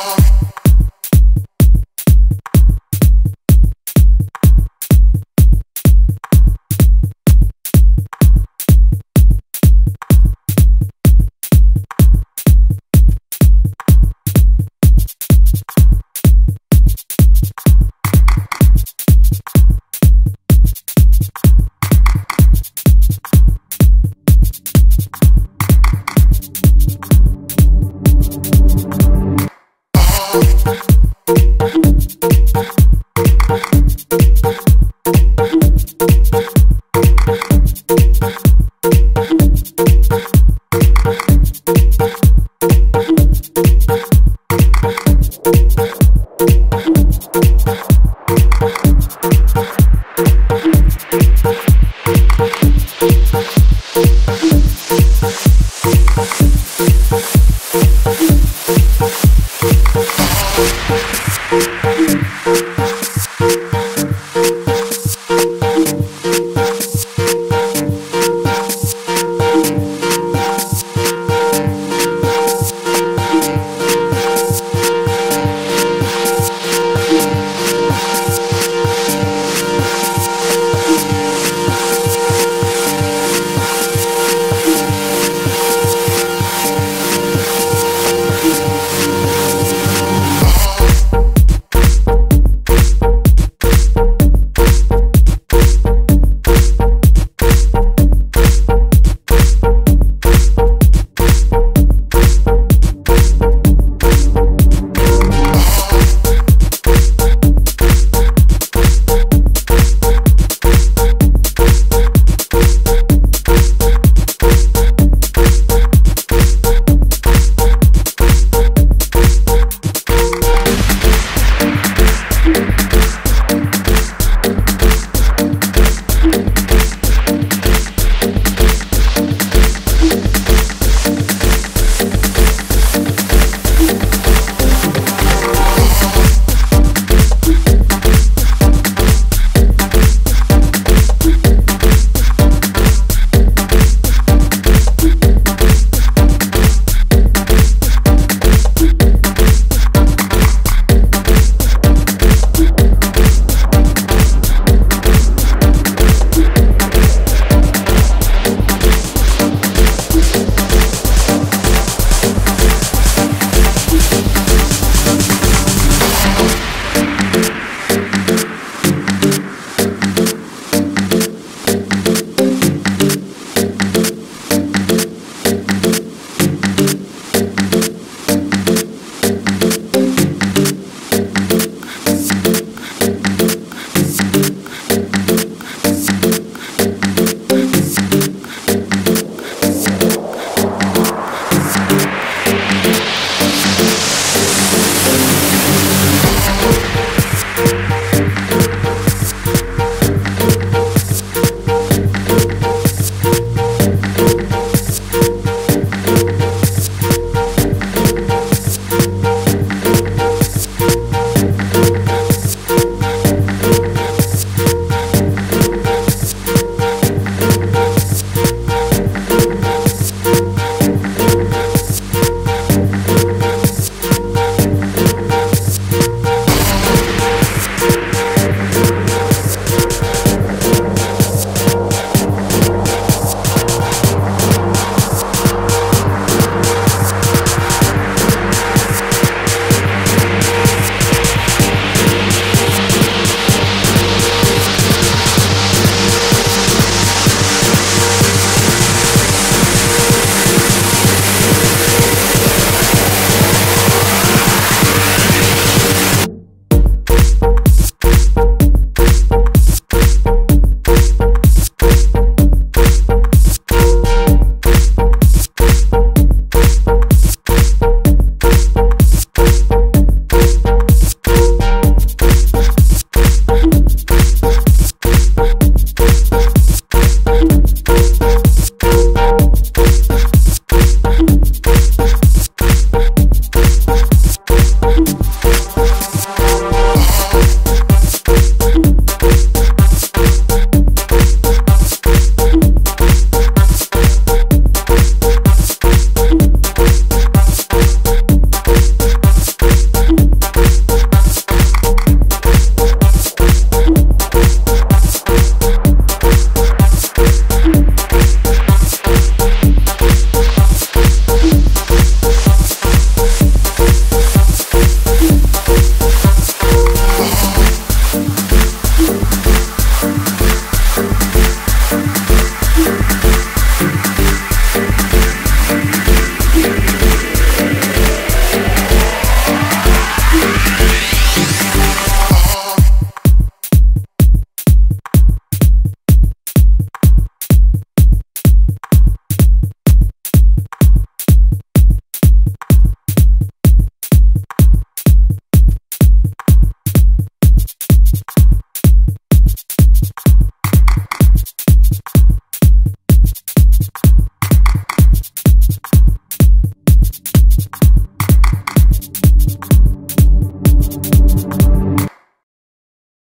heart.